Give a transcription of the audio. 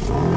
you.